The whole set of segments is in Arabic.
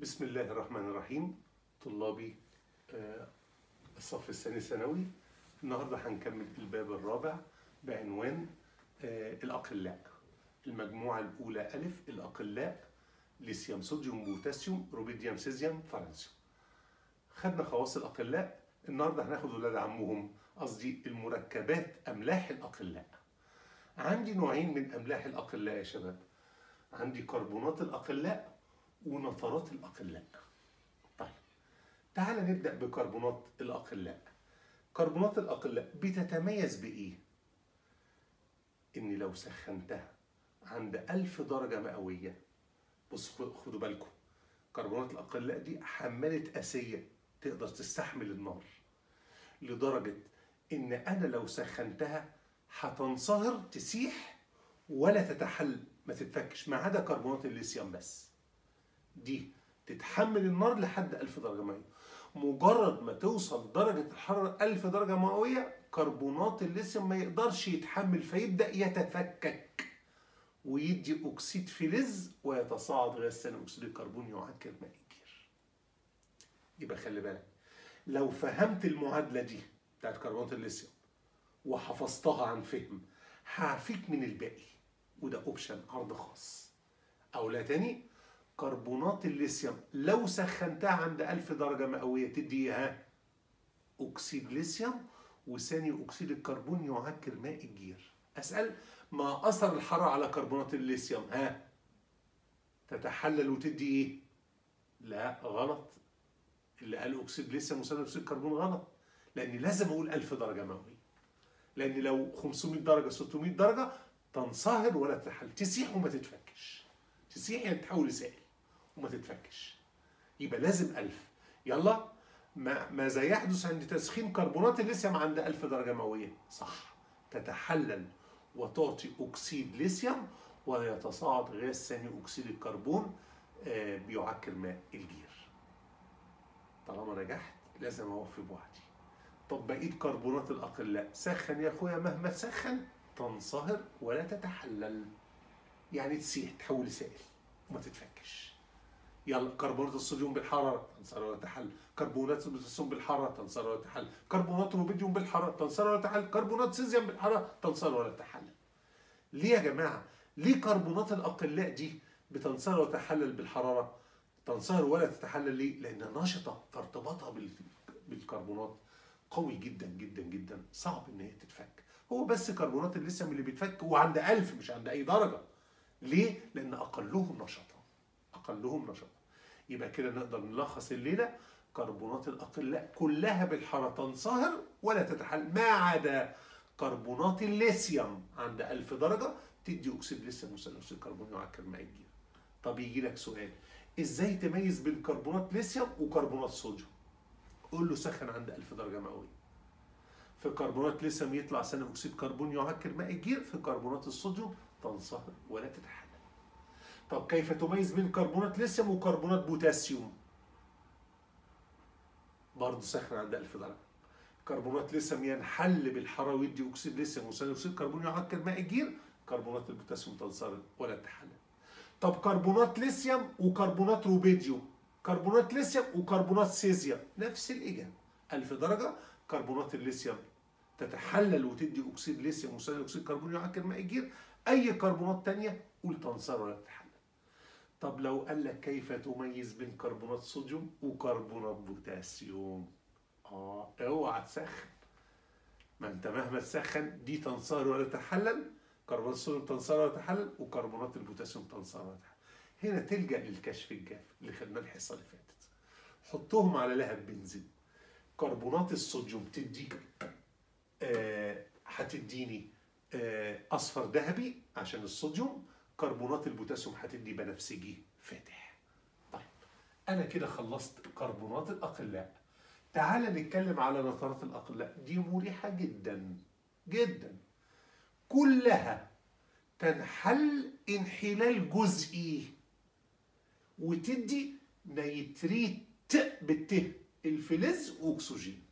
بسم الله الرحمن الرحيم. طلابي آه، الصف الثاني ثانوي. النهارده هنكمل الباب الرابع بعنوان آه، الأقلاء. المجموعة الأولى ألف الأقلاء ليثيوم صوديوم بوتاسيوم روبيديوم سيزيوم فرنسيوم. خدنا خواص الأقلاء. النهارده هناخد ولاد عمهم. قصدي المركبات أملاح الأقلاء. عندي نوعين من أملاح الأقلاء يا شباب. عندي كربونات الأقلاء ونترات الأقلاء طيب تعال نبدأ بكربونات الأقلاء كربونات الأقلاء بتتميز بإيه؟ إن لو سخنتها عند ألف درجة مئوية. بص خدوا بالكم كربونات الأقلاء دي حمالة قسية تقدر تستحمل النار لدرجة إن أنا لو سخنتها هتنصهر تسيح ولا تتحلل ما تتفكش ما عدا كربونات الليثيوم بس. دي تتحمل النار لحد 1000 درجة مئوية مجرد ما توصل درجة الحرارة 1000 درجة مئوية كربونات الليثيوم ما يقدرش يتحمل فيبدأ يتفكك ويدي أكسيد فلز ويتصاعد غاز ثاني أكسيد الكربون يعكر ماء الجير يبقى خلي بالك لو فهمت المعادلة دي بتاعت كربونات الليثيوم وحفظتها عن فهم هعفيك من الباقي. وده option عرض خاص. أو لا تاني كربونات الليثيوم. لو سخنتها عند 1000 درجة مئوية تدي ها أكسيد ليثيوم وثاني أكسيد الكربون يعكر ماء الجير. أسأل ما أثر الحرارة على كربونات الليثيوم؟ ها؟ تتحلل وتدي إيه؟ لا غلط. اللي قال أكسيد ليثيوم وثاني أكسيد الكربون غلط. لأن لازم أقول 1000 درجة مئوية. لأن لو 500 درجة 600 درجة تنصهر ولا تتحلل. تسيح وما تتفكش. تسيح يعني تتحول لسائل وما تتفكش. يبقى لازم 1000 يلا ما ماذا يحدث عند تسخين كربونات الليثيوم عند 1000 درجة مئوية. صح. تتحلل وتعطي أكسيد ليثيوم ويتصاعد غاز ثاني أكسيد الكربون آه، بيعكر ماء الجير. طالما نجحت لازم أوفي بوعدي. طب بقية كربونات الأقلاء سخن يا أخويا؟ مهما تسخن تنصهر ولا تتحلل. يعني تسيح تحول لسائل وما تتفكش. يلا كربونات الصوديوم بالحرارة تنصهر ولا تتحلل كربونات البوتاسيوم بالحرارة تنصهر ولا تتحلل كربونات الروبيديوم بالحرارة تنصهر ولا تتحلل كربونات سيزيوم بالحرارة تنصهر ولا تتحلل ليه يا جماعة؟ ليه كربونات الأقلاء دي بتنصهر ولا تتحلل بالحرارة؟ تنصهر ولا تتحلل ليه؟ لأنها نشطة فارتباطها بال- بالكربونات قوي جدا جدا جدا. صعب إن هي تتفك. هو بس كربونات الليثيوم اللي بيتفك وعند 1000 مش عند أي درجة. ليه؟ لأن أقلهم نشاطا أقلهم نشاطا يبقى كده نقدر نلخص الليلة. كربونات الأقلاء كلها بالحراره تنصهر ولا تتحلل. ما عدا كربونات الليثيوم عند 1000 درجة تدي ليثيوم وثاني اكسيد الكربون ماء الجير طب يجي لك سؤال. إزاي تميز بين كربونات ليثيوم وكربونات صوديوم؟ قول له سخن عند 1000 درجة مئوية. في كربونات ليثيوم يطلع ثاني أكسيد كربون يعكر ماء الجير في كربونات الصوديوم تنصهر ولا تتحلل طب كيف تميز بين كربونات ليثيوم وكربونات بوتاسيوم؟ برضه سخن عند 1000 درجة. كربونات ليثيوم ينحل بالحرارة ويدي أكسيد ليثيوم وثاني أكسيد كربون يعكر ماء الجير كربونات البوتاسيوم تنصهر ولا تتحلل طب كربونات ليثيوم وكربونات روبيديوم كربونات ليثيوم وكربونات سيزيوم نفس الإجابة. 1000 درجة كربونات الليثيوم تتحلل وتدي أكسيد ليثيوم وثاني أكسيد كربون يعكر ماء الجير أي كربونات تانية قول تنصهر ولا تتحلل طب لو قال لك كيف تميز بين كربونات صوديوم وكربونات بوتاسيوم؟ آه أوعى تسخن. ما أنت مهما تسخن دي تنصهر ولا تتحلل كربونات الصوديوم تنصهر ولا تتحلل وكربونات البوتاسيوم تنصهر ولا تتحلل. هنا تلجأ للكشف الجاف اللي خدناه الحصة اللي فاتت. حطهم على لهب بنزن. كربونات الصوديوم تديك آه هتديني آه أصفر ذهبي عشان الصوديوم كربونات البوتاسيوم هتدي بنفسجي فاتح. طيب أنا كده خلصت كربونات الاقلاء تعال نتكلم على نترات الاقلاء دي مريحة جدا جدا. كلها تنحل انحلال جزئي وتدي نيتريت الفلز وأكسجين.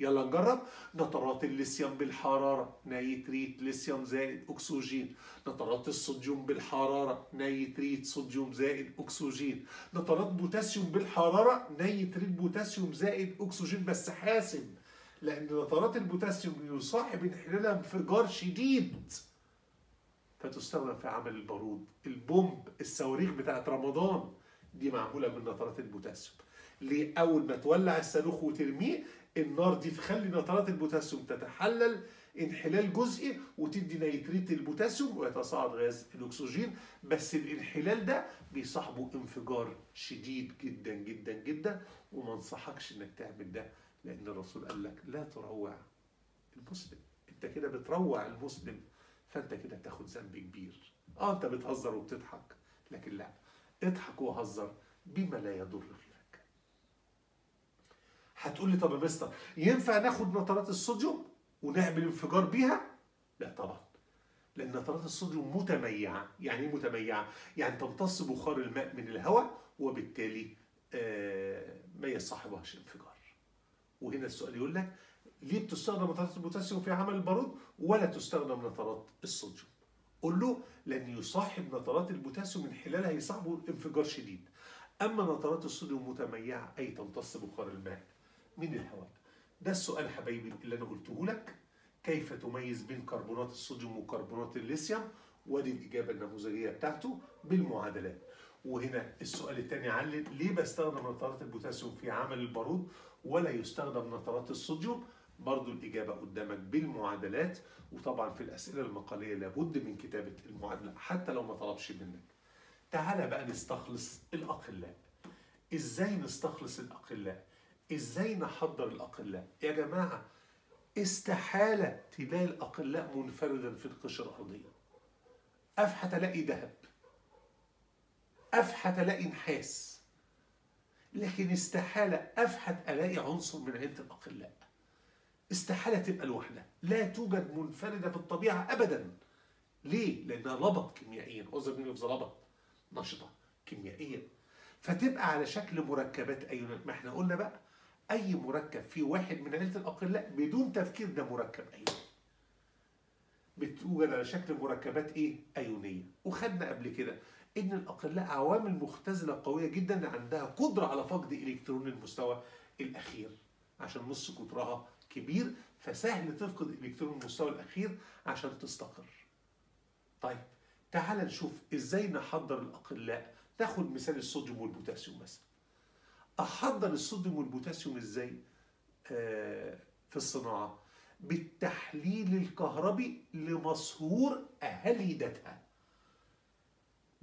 يلا نجرب. نترات الليثيوم بالحرارة نيتريت ليثيوم زائد أكسجين. نترات الصوديوم بالحرارة نيتريت صوديوم زائد أكسجين. نترات بوتاسيوم بالحرارة نيتريت بوتاسيوم زائد أكسجين. بس حاسم لأن نترات البوتاسيوم يصاحب انحلالها انفجار شديد. فتستخدم في عمل البارود. البومب الصواريخ بتاعت رمضان دي معمولة من نترات البوتاسيوم. ليه أول ما تولع الصاروخ وترميه النار دي تخلي نترات البوتاسيوم تتحلل انحلال جزئي وتدي نيتريت البوتاسيوم ويتصاعد غاز الأكسجين. بس الانحلال ده بيصاحبه انفجار شديد جدا جدا جدا. وما انصحكش إنك تعمل ده لأن الرسول قال لك لا تروع المسلم. أنت كده بتروع المسلم فأنت كده تاخد ذنب كبير. آه أنت بتهزر وبتضحك لكن لا. اضحك وهزر بما لا يضر لك هتقول لي طب يا مستر ينفع ناخد نترات الصوديوم ونعمل انفجار بيها؟ لا طبعا لأن نترات الصوديوم متميعة. يعني إيه متميعة؟ يعني تمتص بخار الماء من الهواء وبالتالي آه ما يصاحبهاش انفجار. وهنا السؤال يقول لك ليه بتستخدم نترات البوتاسيوم في عمل البارود ولا تستخدم نترات الصوديوم؟ قول له لأن يصاحب نترات البوتاسيوم انحلالها يصاحبه انفجار شديد. أما نترات الصوديوم متميعة أي تمتص بخار الماء من الهواء ده السؤال حبايبي اللي أنا قلته لك. كيف تميز بين كربونات الصوديوم وكربونات الليثيوم؟ ودي الإجابة النموذجية بتاعته بالمعادلات. وهنا السؤال الثاني علل ليه بستخدم نترات البوتاسيوم في عمل البارود ولا يستخدم نترات الصوديوم؟ برضو الإجابة قدامك بالمعادلات. وطبعا في الأسئلة المقالية لابد من كتابة المعادلة حتى لو ما طلبش منك. تعال بقى نستخلص الأقلاء إزاي نستخلص الأقلاء إزاي نحضر الأقلاء؟ يا جماعة استحالة تلاقي الأقلاء منفردا في القشرة الأرضية أفحت ألاقي ذهب. أفحت ألاقي نحاس. لكن استحالة أفحت ألاقي عنصر من عيلة الأقلاء. استحالة تبقى لوحدها. لا توجد منفردة في الطبيعة أبدا. ليه؟ لأنها لبط كيميائيا. من لبط نشطة كيميائيا. فتبقى على شكل مركبات أيونات. ما إحنا قلنا بقى أي مركب فيه واحد من عيلة الأقلاء بدون تفكير ده مركب أيوني بتوجد على شكل مركبات إيه؟ أيونية وخدنا قبل كده إن الأقلاء عوامل مختزلة قوية جدا عندها قدرة على فقد إلكترون المستوى الأخير عشان نص قطرها كبير فسهل تفقد إلكترون المستوى الأخير عشان تستقر. طيب تعال نشوف إزاي نحضر الأقلاء ناخد مثال الصوديوم والبوتاسيوم مثلا. أحضر الصوديوم والبوتاسيوم إزاي؟ آه في الصناعة. بالتحليل الكهربي لمصهور هليدتها.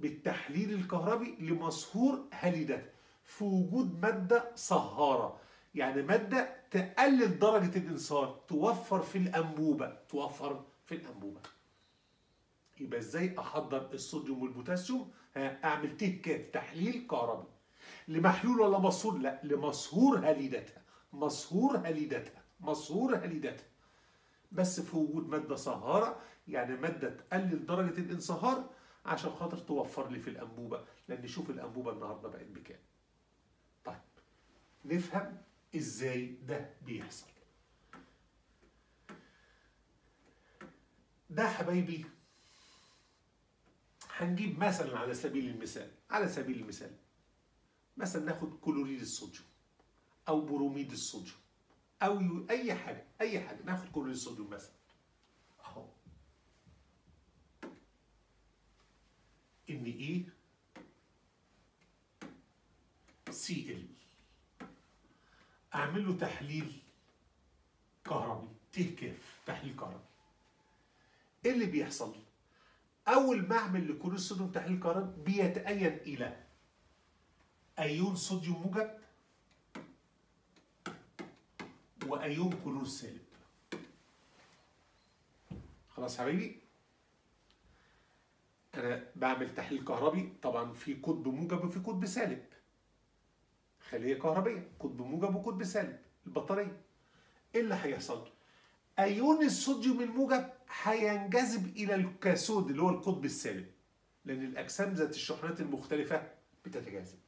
بالتحليل الكهربي لمصهور هليدتها في وجود مادة صهارة. يعني مادة تقلل درجة الانصهار توفر في الأنبوبة. توفر في الأنبوبة. يبقى إزاي أحضر الصوديوم والبوتاسيوم؟ أعمل تكات تحليل كهربي. لمحلول ولا مصهور؟ لا لمصهور هليدتها مصهور هليدتها مصهور هليدتها بس في وجود مادة صهارة يعني مادة تقلل درجة الانصهار عشان خاطر توفر لي في الأنبوبة لأن شوف الأنبوبة النهاردة بقت بكام. طيب نفهم إزاي ده بيحصل. ده حبايبي هنجيب مثلا على سبيل المثال على سبيل المثال مثلا ناخد كلوريد الصوديوم أو بروميد الصوديوم أو أي حاجة أي حاجة. ناخد كلوريد الصوديوم مثلا. أهو. إن إيه؟ سي إل. أعمل له تحليل كهربي ت كاف تحليل كهربي. إيه اللي بيحصل؟ أول ما أعمل لكلور الصوديوم تحليل كهربي بيتأين إلى أيون صوديوم موجب وأيون كلور سالب. خلاص حبيبي؟ أنا بعمل تحليل كهربي. طبعا في قطب موجب وفي قطب سالب. خلية كهربية قطب موجب وقطب سالب. البطارية. إيه اللي هيحصل؟ أيون الصوديوم الموجب هينجذب إلى الكاثود اللي هو القطب السالب لأن الأجسام ذات الشحنات المختلفة بتتجاذب.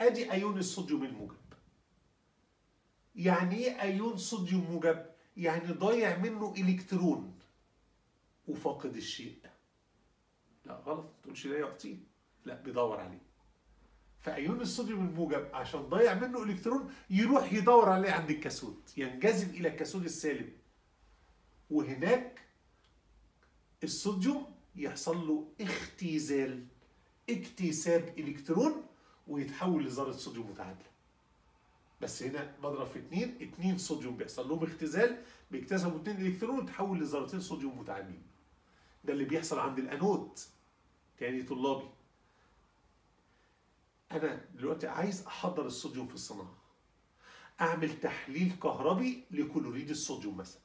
أدي ايون الصوديوم الموجب. يعني إيه ايون صوديوم موجب يعني ضايع منه إلكترون وفاقد الشيء. لا غلط ما تقولش لا يعطيه. لا بيدور عليه. فايون الصوديوم الموجب عشان ضايع منه إلكترون يروح يدور عليه عند الكاثود ينجذب إلى الكاثود السالب. وهناك الصوديوم يحصل له اختزال اكتساب إلكترون ويتحول لذره صوديوم متعادله بس هنا بضرب في اتنين اتنين صوديوم بيحصل لهم اختزال بيكتسبوا اتنين إلكترون وتحول لذرتين صوديوم متعادلين ده اللي بيحصل عند الأنود تاني طلابي. أنا دلوقتي عايز أحضر الصوديوم في الصناعة. أعمل تحليل كهربي لكلوريد الصوديوم مثلا.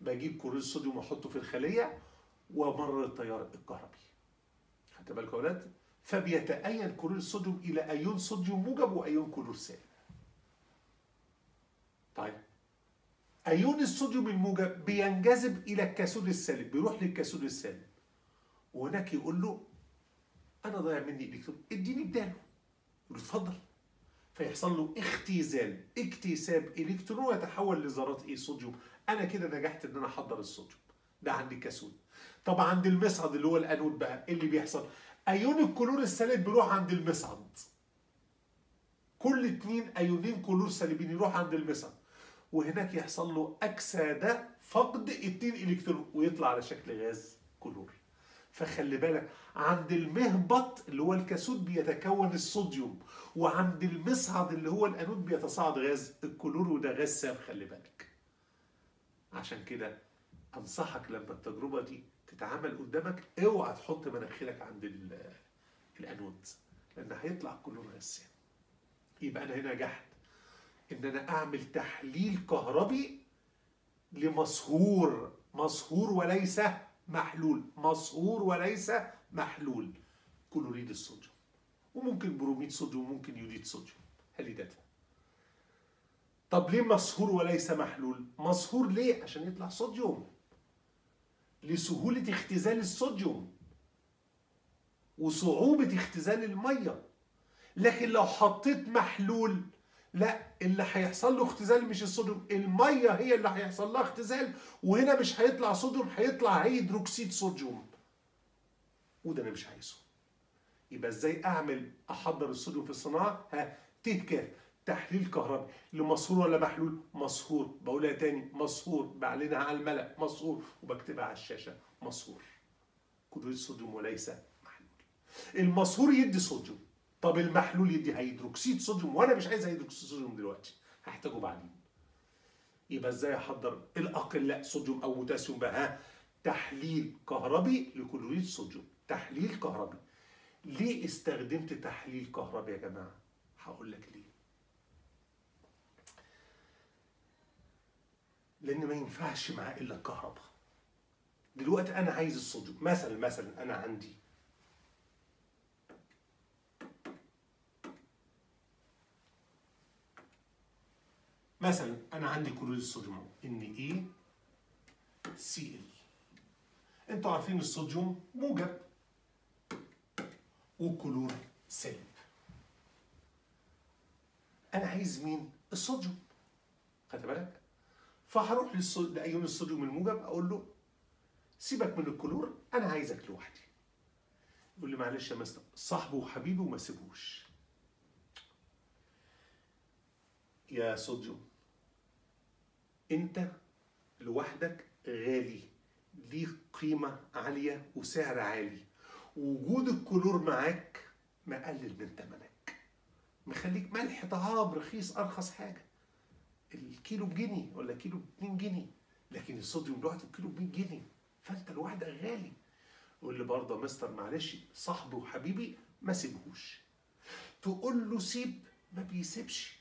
بجيب كلوريد الصوديوم وأحطه في الخلية وامرر التيار الكهربي. خدت بالك يا أولاد فبيتأين كلور الصوديوم إلى ايون صوديوم موجب وايون كلور سالب طيب. ايون الصوديوم الموجب بينجذب إلى الكاثود السالب بيروح للكاثود السالب. وهناك يقول له أنا ضايع مني الكترون إديني بداله. يقول اتفضل. فيحصل له اختزال اكتساب الكترون ويتحول لذرات إيه؟ صوديوم. أنا كده نجحت إن أنا أحضر الصوديوم. ده عند الكاثود طب عند المصعد اللي هو الأنود بقى إيه اللي بيحصل؟ أيون الكلور السالب بيروح عند المصعد كل اتنين أيونين كلور سالبين يروح عند المصعد وهناك يحصل له أكسدة فقد اتنين إلكترون ويطلع على شكل غاز كلور. فخلي بالك عند المهبط اللي هو الكاثود بيتكون الصوديوم وعند المصعد اللي هو الأنود بيتصاعد غاز الكلور وده غاز سام خلي بالك. عشان كده أنصحك لما التجربة دي تتعمل قدامك اوعى تحط مناخيرك عند ال- الانود لأن هيطلع كلور غاز سام يبقى أنا هنا نجحت إن أنا أعمل تحليل كهربي لمصهور مصهور وليس محلول مصهور وليس محلول. كلوريد الصوديوم. وممكن بروميد صوديوم ممكن يوديد صوديوم. هاليداتها طب ليه مصهور وليس محلول؟ مصهور ليه؟ عشان يطلع صوديوم. لسهولة اختزال الصوديوم وصعوبة اختزال المية. لكن لو حطيت محلول لا اللي هيحصل له اختزال مش الصوديوم المية هي اللي هيحصل لها اختزال وهنا مش هيطلع صوديوم هيطلع هيدروكسيد صوديوم. وده أنا مش عايزه يبقى إزاي أعمل أحضر الصوديوم في الصناعة؟ ها تكاف تحليل كهربي. لمصهور ولا محلول؟ مصهور بقولها تاني؟ مصهور بعلنها على الملأ. مصهور وبكتبها على الشاشة. مصهور كلوريد صوديوم وليس محلول. المصهور يدي صوديوم. طب المحلول يدي هيدروكسيد صوديوم. وأنا مش عايز هيدروكسيد صوديوم دلوقتي. هحتاجه بعدين. يبقى إزاي أحضر الأقلاء صوديوم أو بوتاسيوم بقى؟ ها؟ تحليل كهربي لكلوريد صوديوم. تحليل كهربي. ليه استخدمت تحليل كهربي يا جماعة؟ هقول لك ليه. لأن ما ينفعش معاه إلا الكهرباء. دلوقتي أنا عايز الصوديوم مثلا مثلا أنا عندي. مثلا أنا عندي كلوريد الصوديوم إن اي سي إل. أنتوا عارفين الصوديوم موجب. والكلور سالب. أنا عايز مين؟ الصوديوم. خدت بالك؟ فهروح لايون الصوديوم الموجب أقول له سيبك من الكلور أنا عايزك لوحدي. يقول لي معلش يا مستر صاحبه وحبيبه وما سيبوش. يا صوديوم أنت لوحدك غالي ليه قيمة عالية وسعر عالي وجود الكلور معاك مقلل من تمنك مخليك ملح طعام رخيص أرخص حاجة. الكيلو بجنيه ولا كيلو باتنين جنيه لكن الصوديوم لوحده كيلو ب 100 جنيه. فأنت لوحدك غالي. يقول لي برضه مستر معلش صاحبي وحبيبي ما سيبهوش. تقول له سيب ما بيسيبش.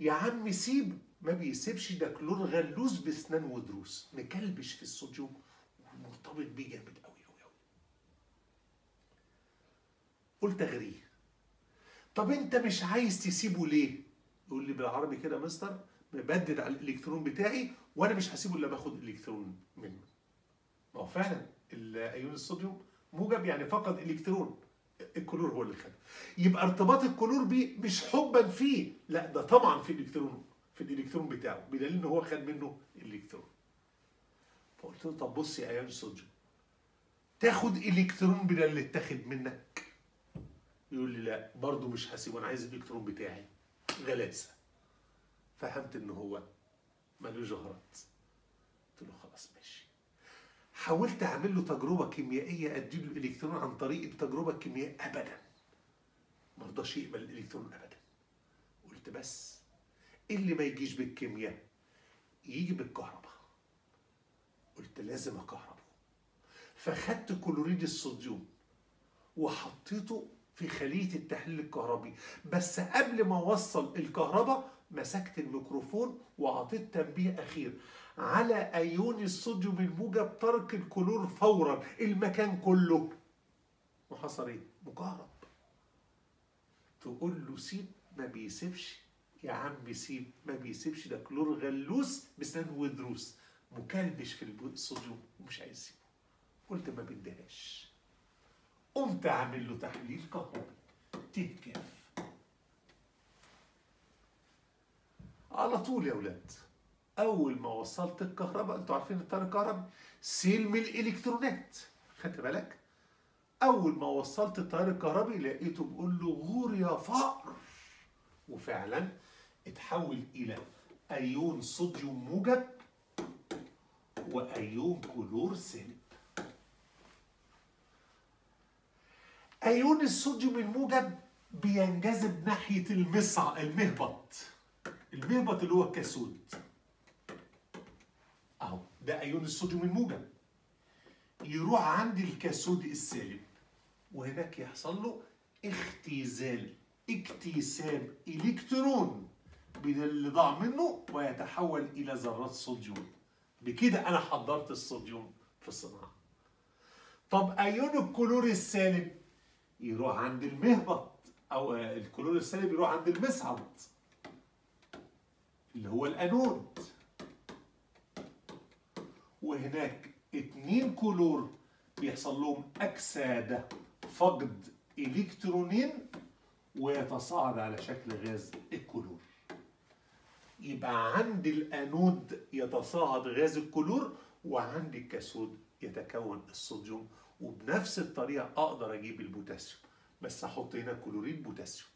يا عم سيب ما بيسيبش ده كلور غلوس بسنان ودروس. مكلبش في الصوديوم ومرتبط بيه جامد قوي قوي قوي قلت أغريه. طب أنت مش عايز تسيبه ليه؟ يقول لي بالعربي كده مستر مبدد على الإلكترون بتاعي وأنا مش هسيبه إلا باخد إلكترون منه. ما هو فعلا الأيون الصوديوم موجب يعني فقد إلكترون الكلور هو اللي خده يبقى ارتباط الكلور بيه مش حبا فيه. لا ده طبعا في الالكترون في الإلكترون بتاعه بدليل إن هو خد منه إلكترون. فقلت له طب بص يا ايان الصوديوم تاخد إلكترون بدل اللي اتاخد منك؟ يقول لي لا برضه مش هسيبه أنا عايز الإلكترون بتاعي. غلاسة. فهمت ان هو ملوش غرض. قلت له خلاص ماشي. حاولت أعمل له تجربة كيميائية أدي له الإلكترون عن طريق التجربة الكيميائية ابدا. ما رضاش يقبل الإلكترون ابدا. قلت بس اللي ما يجيش بالكيمياء يجي بالكهرباء. قلت لازم أكهربه. فخدت كلوريد الصوديوم وحطيته في خلية التحليل الكهربي. بس قبل ما أوصل الكهرباء مسكت الميكروفون وعطيت تنبيه أخير. على أيون الصوديوم الموجب ترك الكلور فورا. المكان كله. وحصل إيه؟ مكهرب تقول له سيب ما بيسيبش. يا عم سيب ما بيسيبش. ده كلور غلوس بسنان ودروس. مكلبش في الصوديوم ومش عايز يسيبه. قلت ما بديهاش قمت اعمل له تحليل كهربي. تتكاف على طول يا ولاد. أول ما وصلت الكهرباء أنتوا عارفين التيار الكهربي سلم الإلكترونات. خدت بالك؟ أول ما وصلت التيار الكهربي لقيته بيقول له غور يا فقر. وفعلا اتحول إلى أيون صوديوم موجب وأيون كلور سالب أيون الصوديوم الموجب بينجذب ناحية المصع المهبط. المهبط اللي هو الكاسود أهو. ده أيون الصوديوم الموجب. يروح عند الكاسود السالب. وهناك يحصل له اختزال اكتساب إلكترون من اللي ضاع منه ويتحول إلى ذرات صوديوم. بكده أنا حضرت الصوديوم في الصناعة. طب أيون الكلور السالب؟ يروح عند المهبط أو الكلور السالب يروح عند المصعد اللي هو الأنود. وهناك اتنين كلور بيحصل لهم اكسده فقد إلكترونين ويتصاعد على شكل غاز الكلور يبقى عند الأنود يتصاعد غاز الكلور وعند الكاثود يتكون الصوديوم وبنفس الطريقة أقدر أجيب البوتاسيوم. بس أحط هنا كلوريد بوتاسيوم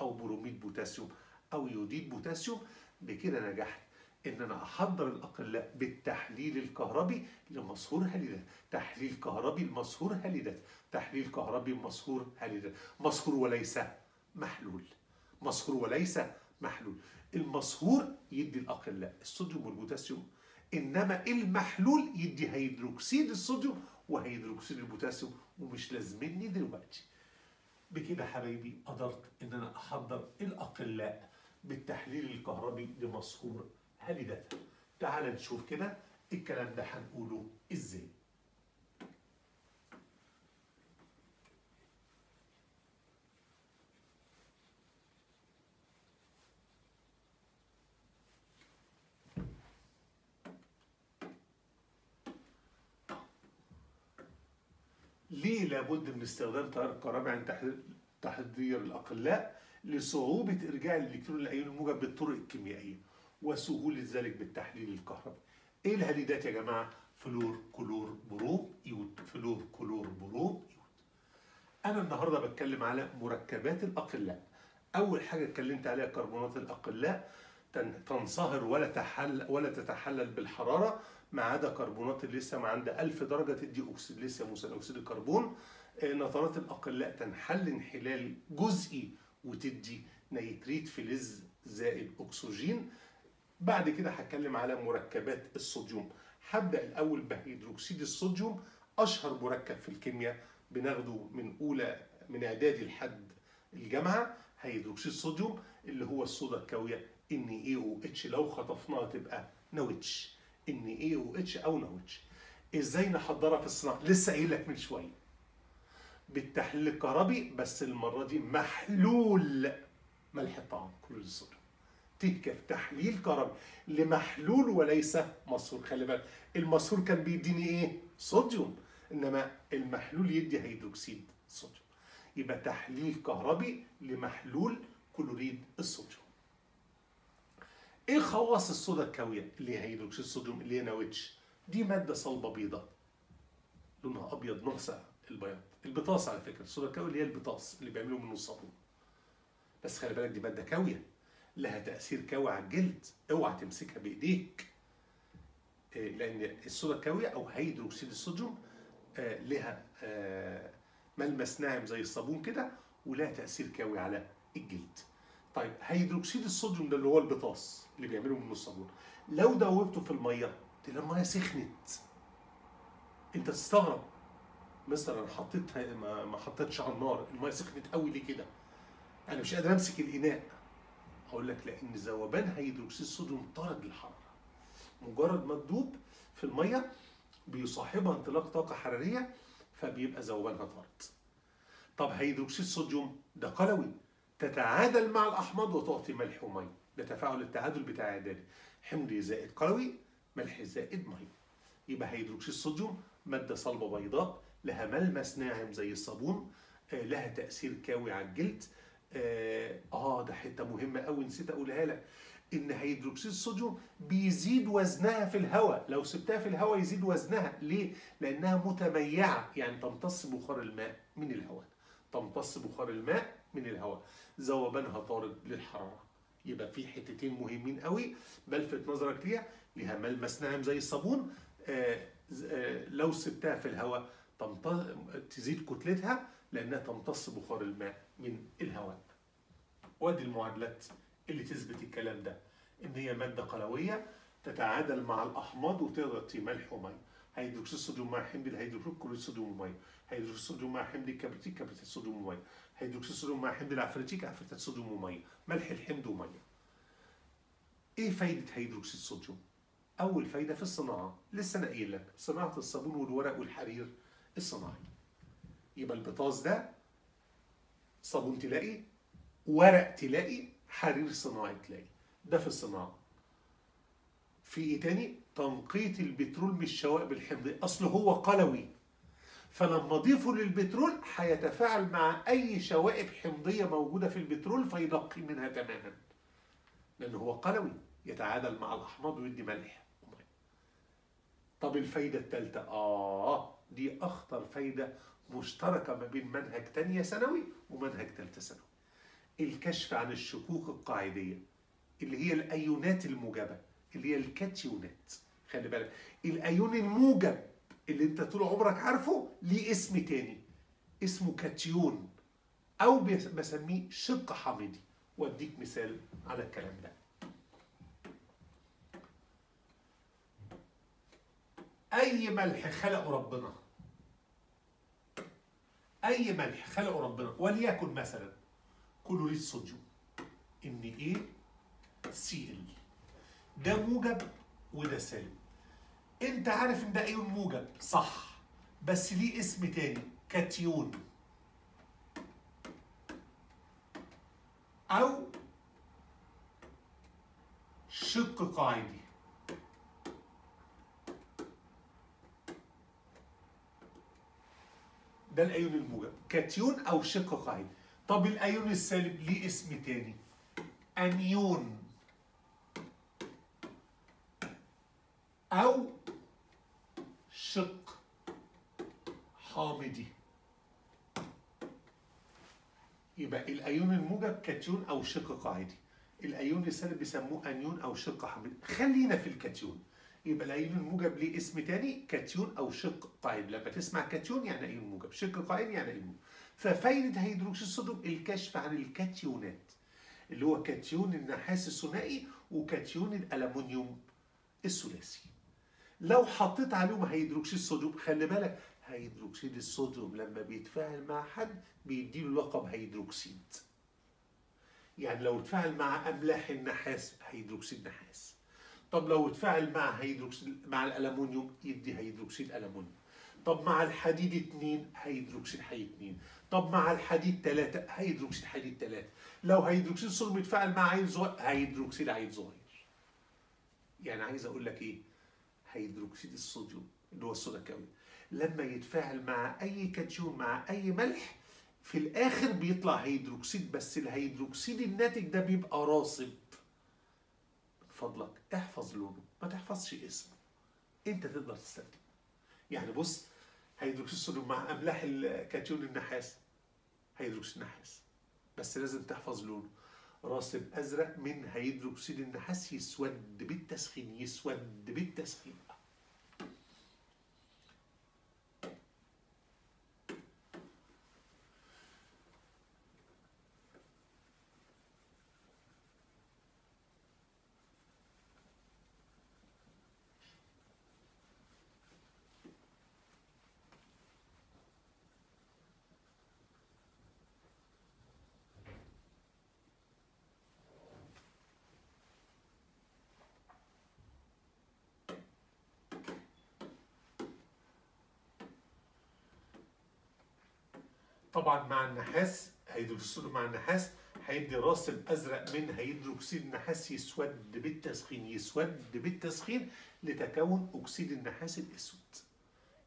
أو بروميد بوتاسيوم أو يوديد بوتاسيوم. بكده نجحت. إن أنا أحضر الأقلاء بالتحليل الكهربي لمصهور هاليدات. تحليل كهربي لمصهور هاليدات. تحليل كهربي لمصهور هاليدات. مصهور وليس محلول. مصهور وليس محلول. المصهور يدي الأقلاء الصوديوم والبوتاسيوم. إنما المحلول يدي هيدروكسيد الصوديوم وهيدروكسيد البوتاسيوم ومش لازمني دلوقتي. بكده حبايبي قدرت إن أنا أحضر الأقلاء بالتحليل الكهربي لمصهور هاليدات تعال نشوف كده الكلام ده هنقوله إزاي. ليه لابد من استخدام تيار الكهرباء عند تحضير الاقلاء لصعوبة إرجاع الإلكترون الايون الموجب بالطرق الكيميائية وسهولة ذلك بالتحليل الكهربي. إيه الهاليدات يا جماعة؟ فلور كلور بروم يود فلور كلور بروم يود. أنا النهارده بتكلم على مركبات الأقلاء. أول حاجة اتكلمت عليها كربونات الأقلاء تنصهر ولا تحل ولا تتحلل بالحرارة ما عدا كربونات الليثيوم عند 1000 درجة تدي أكسيد ليثيوم وثاني أكسيد الكربون نترات الأقلاء تنحل انحلال جزئي وتدي نيتريت فلز زائد أكسجين. بعد كده هتكلم على مركبات الصوديوم. هبدأ الأول بهيدروكسيد الصوديوم أشهر مركب في الكيمياء بناخده من أولى من إعدادي لحد الجامعة هيدروكسيد الصوديوم اللي هو الصودا الكاويه ان اتش لو خطفناها تبقى نوتش ان اتش أو نوتش. إزاي نحضرها في الصناعة؟ لسه قايل لك من شوية. بالتحليل الكهربي بس المرة دي محلول ملح الطعام كلور الصوديوم تكف تحليل كهربي لمحلول وليس مصهور خلي بالك المصهور كان بيديني إيه؟ صوديوم. إنما المحلول يدي هيدروكسيد صوديوم. يبقى تحليل كهربي لمحلول كلوريد الصوديوم. إيه خواص الصودا الكاويه اللي هي هيدروكسيد الصوديوم اللي هي نوتش. دي مادة صلبة بيضاء. لونها أبيض ناصع البياض. البطاس على فكرة الصودا الكاويه اللي هي البطاس اللي بيعملوا منه الصابون. بس خلي بالك دي مادة كاويه لها تأثير كاوي على الجلد. اوعى تمسكها بإيديك. إيه، لأن الصودا الكاويه أو هيدروكسيد الصوديوم آه، لها آه، ملمس ناعم زي الصابون كده ولها تأثير كاوي على الجلد. طيب هيدروكسيد الصوديوم ده اللي هو البطاس اللي بيعملوا منه الصابون لو دوبته في المية تلاقي المية سخنت. انت تستغرب. مثلا أنا حطيت ما حطيتش على النار. الميه سخنت قوي ليه كده؟ أنا مش قادر أمسك الإناء. أقول لك لأن ذوبان هيدروكسيد الصوديوم طارد للحراره مجرد ما تدوب في المية بيصاحبها انطلاق طاقة حرارية فبيبقى ذوبانها طارد طب هيدروكسيد الصوديوم ده قلوي. تتعادل مع الأحماض وتعطي ملح وميه ده تفاعل التعادل بتعادل حمض زائد قلوي ملح زائد ميه يبقى هيدروكسيد الصوديوم مادة صلبة بيضاء لها ملمس ناعم زي الصابون آه، لها تأثير كاوي على الجلد. آه آه، ده حتة مهمة قوي نسيت أقولها لك. إن هيدروكسيد الصوديوم بيزيد وزنها في الهواء. لو سبتها في الهواء يزيد وزنها. ليه؟ لأنها متميعة يعني تمتص بخار الماء من الهواء. تمتص بخار الماء من الهواء. ذوبانها طارد للحرارة. يبقى في حتتين مهمين قوي بلفت نظرك ليها. ليها ملمس ناعم زي الصابون. آه آه لو سبتها في الهواء تمتص تزيد كتلتها لأنها تمتص بخار الماء من الهواء. وأدي المعادلات اللي تثبت الكلام ده إن هي مادة قلوية تتعادل مع الأحماض وتعطي ملح وميه هيدروكسيد الصوديوم مع حمض الهيدروكلور كلوريد صوديوم وميه هيدروكسيد الصوديوم مع حمض الكبريتيك كبريتات الصوديوم وميه هيدروكسيد الصوديوم مع حمض العفريتيك عفريتات الصوديوم وميه ملح الحمض وميه إيه فايدة هيدروكسيد الصوديوم أول فايدة في الصناعة. لسه أنا قايل لك صناعة الصابون والورق والحرير الصناعي. يبقى البطاس ده صابون تلاقي ورق تلاقي حرير صناعي تلاقي. ده في الصناعة. في إيه تاني؟ تنقية البترول من الشوائب الحمضية. أصل هو قلوي. فلما اضيفه للبترول هيتفاعل مع أي شوائب حمضية موجودة في البترول فينقي منها تماما. لأنه هو قلوي. يتعادل مع الأحماض ويدي ملح. طب الفايدة الثالثة آه. دي أخطر فايدة مشتركة ما بين منهج تانية ثانوي ومنهج ثالثة ثانوي. الكشف عن الشكوك القاعدية اللي هي الأيونات الموجبة اللي هي الكاتيونات. خلي بالك الأيون الموجب اللي أنت طول عمرك عارفه ليه اسم تاني اسمه كاتيون أو بسميه شق حامضي وأديك مثال على الكلام ده. أي ملح خلقه ربنا. أي ملح خلقه ربنا. وليكن مثلا كلوريد صوديوم N A؟ C L ده موجب وده سالب أنت عارف إن ده ايون موجب. صح. بس ليه اسم تاني. كاتيون. أو شق قاعدي. ده الأيون الموجب. كاتيون أو شق قاعدي طب الأيون السالب ليه اسم تاني. أنيون. أو شق حامضي يبقى الأيون الموجب كاتيون أو شق قاعدي الأيون السالب بيسموه أنيون أو شق حامضي خلينا في الكاتيون. يبقى الايون الموجب ليه اسم تاني؟ كاتيون أو شق قاعدي لما تسمع كاتيون يعني ايون موجب شق قاعدي يعني ايون موجب ففايدة هيدروكسيد الصوديوم الكشف عن الكاتيونات اللي هو كاتيون النحاس الثنائي وكاتيون الألمنيوم الثلاثي. لو حطيت عليهم هيدروكسيد الصوديوم خلي بالك هيدروكسيد الصوديوم لما بيتفاعل مع حد بيديله لقب هيدروكسيد. يعني لو اتفاعل مع أملاح النحاس هيدروكسيد نحاس. طب لو اتفاعل مع هيدروكسيد مع الألمنيوم يدي هيدروكسيد ألمنيوم طب مع الحديد 2 هيدروكسيد حديد 2 طب مع الحديد 3 هيدروكسيد حديد 3 لو هيدروكسيد صوديوم يتفاعل مع عين صغير هيدروكسيد عين صغير. يعني عايز أقول لك إيه؟ هيدروكسيد الصوديوم اللي هو الصودا الكاوي لما يتفاعل مع أي كاتيون مع أي ملح في الآخر بيطلع هيدروكسيد بس الهيدروكسيد الناتج ده بيبقى راسب. لونه ما تحفظش اسمه. انت تقدر تستخدمه. يعني بص هيدروكسيد الصوديوم مع أملاح الكاتيون النحاس. هيدروكسيد نحاس بس لازم تحفظ لونه. راسب ازرق من هيدروكسيد النحاس يسود بالتسخين يسود بالتسخين. طبعا مع النحاس هيدروكسيد مع النحاس هيدي راسب ازرق من هيدروكسيد النحاس يسود بالتسخين يسود بالتسخين لتكون أكسيد النحاس الأسود.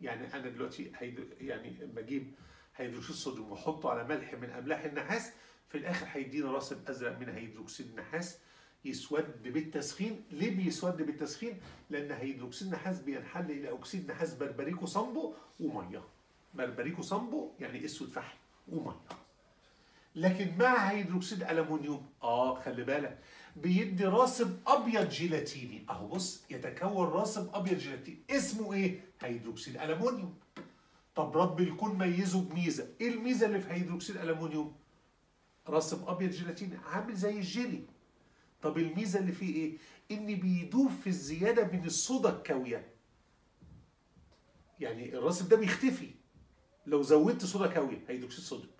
يعني أنا دلوقتي هيدرو يعني بجيب هيدروكسيد الصوديوم وأحطه على ملح من أملاح النحاس في الآخر هيدينا راسب ازرق من هيدروكسيد النحاس يسود بالتسخين. ليه بيسود بالتسخين؟ لأن هيدروكسيد النحاس بينحل إلى أكسيد نحاس بربريكو صامبو ومية. بربريكو صامبو يعني أسود فحم ومية. لكن مع هيدروكسيد الومنيوم آه خلي بالك بيدي راسب أبيض جيلاتيني. أهو بص يتكون راسب أبيض جيلاتيني. اسمه إيه؟ هيدروكسيد الومنيوم طب رب الكون ميزه بميزة. إيه الميزة اللي في هيدروكسيد الومنيوم راسب أبيض جيلاتيني عامل زي الجيلي. طب الميزة اللي فيه إيه؟ ان بيدوب في الزيادة من الصودا الكاويه يعني الراسب ده بيختفي. لو زودت صودا كاويه هيدروكسيد صوديوم.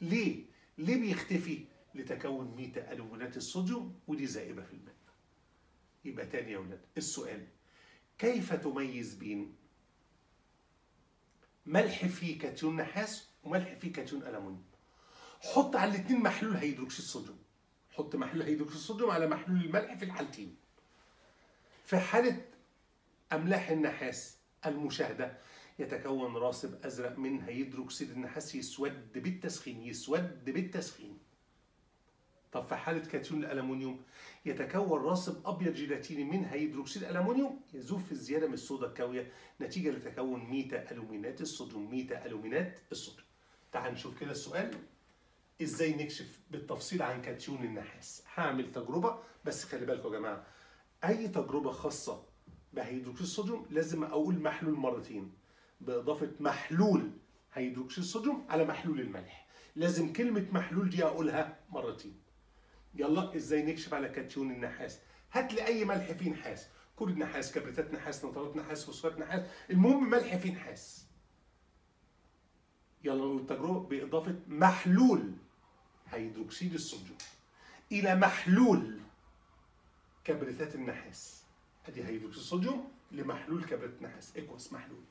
ليه؟ ليه بيختفي؟ لتكون ميتا الومنات الصوديوم ودي ذائبة في الماء يبقى تاني يا ولاد السؤال كيف تميز بين ملح فيه كاتيون نحاس وملح فيه كاتيون الومنيوم حط على الاثنين محلول هيدروكسيد صوديوم. حط محلول هيدروكسيد صوديوم على محلول الملح في الحالتين. في حالة أملاح النحاس المشاهدة يتكون راسب أزرق من هيدروكسيد النحاس يسود بالتسخين يسود بالتسخين. طب في حالة كاتيون الالومنيوم يتكون راسب أبيض جيلاتيني من هيدروكسيد الالومنيوم يذوب في الزيادة من الصودا الكاويه نتيجة لتكون ميتا ألومينات الصوديوم ميتا ألومينات الصوديوم تعال نشوف كده السؤال. إزاي نكشف بالتفصيل عن كاتيون النحاس؟ هعمل تجربة بس خلي بالكم يا جماعة أي تجربة خاصة بهيدروكسيد الصوديوم لازم أقول محلول مرتين. بإضافة محلول هيدروكسيد الصوديوم على محلول الملح. لازم كلمة محلول دي أقولها مرتين. يلا إزاي نكشف على كاتيون النحاس؟ هات لي أي ملح فيه نحاس. كلوريد نحاس كبريتات نحاس نترات نحاس فوسفات نحاس. المهم ملح فيه نحاس. يلا نقول التجربه بإضافة محلول هيدروكسيد الصوديوم إلى محلول كبريتات النحاس. أدي هيدروكسيد الصوديوم لمحلول كبريتات نحاس aqueous محلول.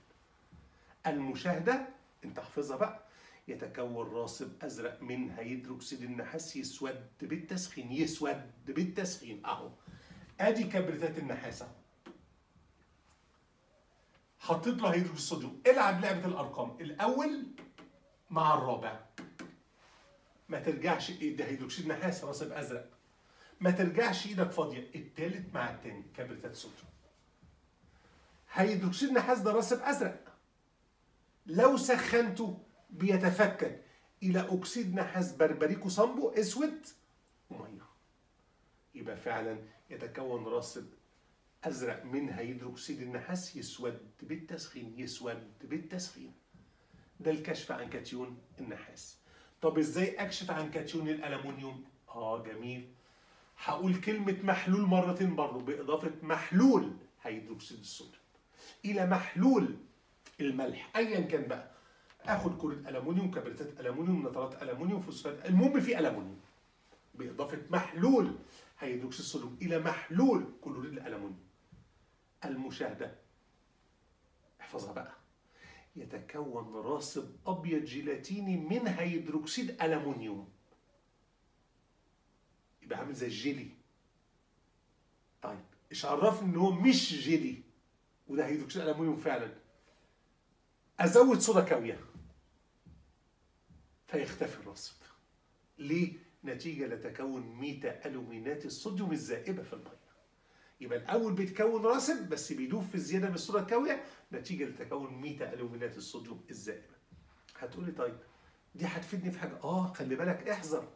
المشاهدة. انت احفظها بقى. يتكون راسب أزرق من هيدروكسيد النحاس يسود بالتسخين يسود بالتسخين أهو. أدي كبريتات النحاس أهو. حطيت له هيدروكسيد الصوديوم. العب لعبة الأرقام. الأول مع الرابع. ما ترجعش إيه ده هيدروكسيد نحاس راسب أزرق. ما ترجعش إيدك فاضية. التالت مع التاني كبريتات صوديوم هيدروكسيد نحاس ده راسب أزرق. لو سخنته بيتفكك. إلى اكسيد نحاس بربريكو صامبو أسود وميه يبقى فعلا يتكون راسب أزرق من هيدروكسيد النحاس يسود بالتسخين يسود بالتسخين. ده الكشف عن كاتيون النحاس. طب إزاي أكشف عن كاتيون الالومنيوم آه جميل. هقول كلمة محلول مرتين برضه بإضافة محلول هيدروكسيد الصوديوم. إلى محلول الملح أيا كان بقى. آخد كلوريد ألمونيوم كبريتات ألمونيوم نترات ألمونيوم فوسفات المهم في ألمونيوم. بإضافة محلول هيدروكسيد الصوديوم إلى محلول كلوريد الألمونيوم. المشاهدة احفظها بقى. يتكون راسب أبيض جيلاتيني من هيدروكسيد ألمونيوم. يبقى عامل زي الجيلي. طيب إيش عرفني إن هو مش جيلي؟ وده هيدروكسيد الومنيوم فعلا. أزود صودا كاويه فيختفي الراسب ليه؟ نتيجة لتكون ميتا ألومينات الصوديوم الذائبة في المية. يبقى الأول بيتكون راسب بس بيدوب في الزياده من الصودا الكاويه نتيجة لتكون ميتا ألومينات الصوديوم الذائبة. هتقولي طيب دي هتفيدني في حاجة؟ آه خلي بالك احذر.